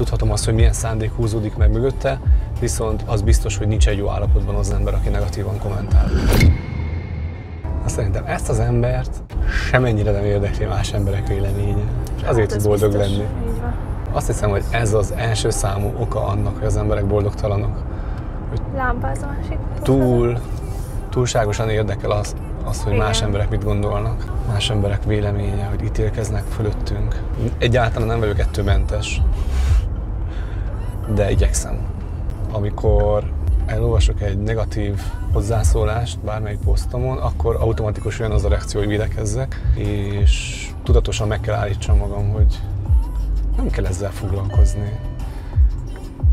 tudhatom azt, hogy milyen szándék húzódik meg mögötte, viszont az biztos, hogy nincs egy jó állapotban az ember, aki negatívan kommentál. Azt szerintem ezt az embert semennyire nem érdekli más emberek véleménye. És azért Hát tud boldog biztos. lenni. Azt hiszem, hogy ez az első számú oka annak, hogy az emberek boldogtalanok. Lámpáz a másik. Túl, túlságosan érdekel az, az, hogy más emberek mit gondolnak, más emberek véleménye, hogy ítélkeznek fölöttünk. Egyáltalán nem vagyok ettől mentes, de igyekszem. Amikor elolvasok egy negatív hozzászólást bármelyik posztomon, akkor automatikus olyan az a reakció, hogy védekezzek, és tudatosan meg kell állítsam magam, hogy nem kell ezzel foglalkozni.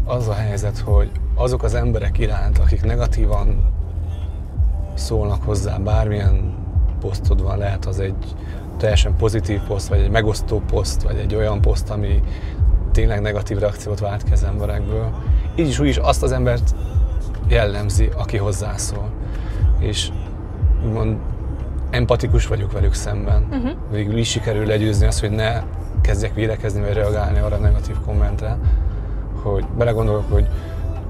Az a helyzet, hogy azok az emberek iránt, akik negatívan szólnak hozzá, bármilyen posztod van, lehet az egy teljesen pozitív poszt, vagy egy megosztó poszt, vagy egy olyan poszt, ami tényleg negatív reakciót vált ki az emberekből. Így is úgy is azt az embert jellemzi, aki hozzászól. És úgymond empatikus vagyok velük szemben. Uh-huh. Végül is sikerül legyőzni azt, hogy ne kezdjek védekezni, vagy reagálni arra a negatív kommentre, hogy belegondolok, hogy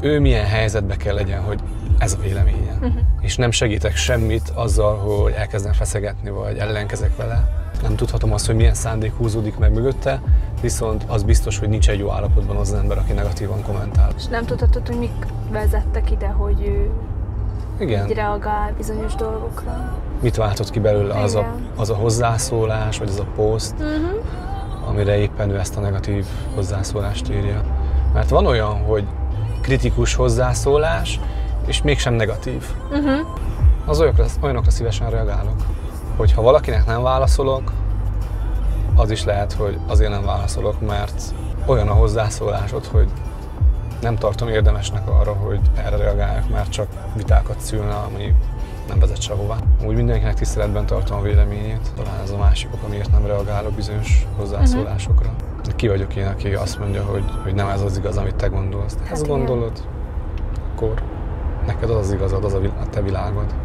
ő milyen helyzetbe kell legyen, hogy ez a véleménye. Uh-huh. És nem segítek semmit azzal, hogy elkezdem feszegetni, vagy ellenkezek vele. Nem tudhatom azt, hogy milyen szándék húzódik meg mögötte, viszont az biztos, hogy nincs egy jó állapotban az ember, aki negatívan kommentál. És nem tudhatod, hogy mik vezettek ide, hogy ő Igen. így reagál bizonyos dolgokra. mit váltott ki belőle az a, az a hozzászólás, vagy az a poszt, Uh-huh. amire éppen ő ezt a negatív hozzászólást írja. Mert van olyan, hogy kritikus hozzászólás, és mégsem negatív. Uh-huh. Az olyanokra, olyanokra szívesen reagálok. Hogyha valakinek nem válaszolok, az is lehet, hogy azért nem válaszolok, mert olyan a hozzászólásod, hogy nem tartom érdemesnek arra, hogy erre reagáljak, mert csak vitákat szülne, ami nem vezet sehová. Úgy mindenkinek tiszteletben tartom a véleményét, talán ez a másik ok, amiért nem reagálok bizonyos hozzászólásokra. De ki vagyok én, aki azt mondja, hogy, hogy nem ez az igaz, amit te gondolsz. Te Hát ezt gondolod, akkor neked az az igazad, az a te világod.